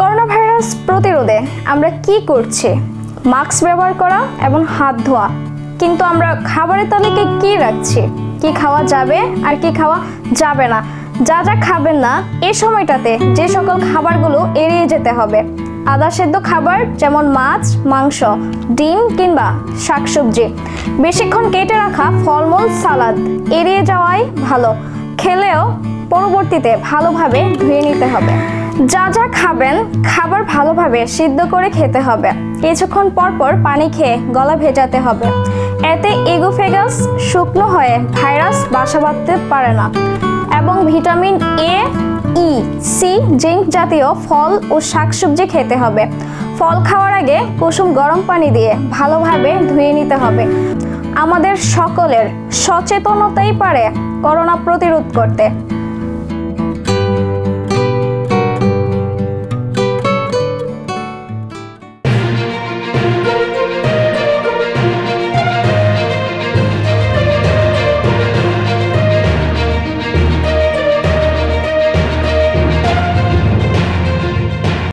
Corona virus প্রতিরোধে আমরা কি করছি? মাস্ক ব্যবহার করা এবং হাত ধোয়া। কিন্তু আমরা খাবারের তালিকায় কি রাখছি? কি খাওয়া যাবে আর কি খাওয়া যাবে না? যা যা খাবেন না এ সময়টাতে যে সকল খাবারগুলো এড়িয়ে যেতে হবে। আদা সেদ্ধ খাবার যেমন মাছ, মাংস, ডিম কিংবা শাকসবজি। বেশিক্ষণ কেটে রাখা ফলমূল, সালাদ এড়িয়ে যাওয়াই ভালো। খেলেও পরবর্তীতে ভালোভাবে ধুয়ে নিতে হবে। যা যা খাবেন, খাবার ভালোভাবে সিদ্ধ করে খেতে হবে। কিছুক্ষণ পর পর পানি খেয়ে গলা ভেজাতে হবে। এতে এগোফেগাস শুকনো হয়ে ভাইরাস বাসা বাঁধতে পারে না এবং vitamin A E C zinc জাতীয় ফল ও শাকসবজি খেতে হবে। ফল খাওয়ার আগে কুসুম গরম পানি দিয়ে ভালোভাবে ধুয়ে নিতে হবে। আমাদের সকলের সচেতনতাই পারে করোনা প্রতিরোধ করতে।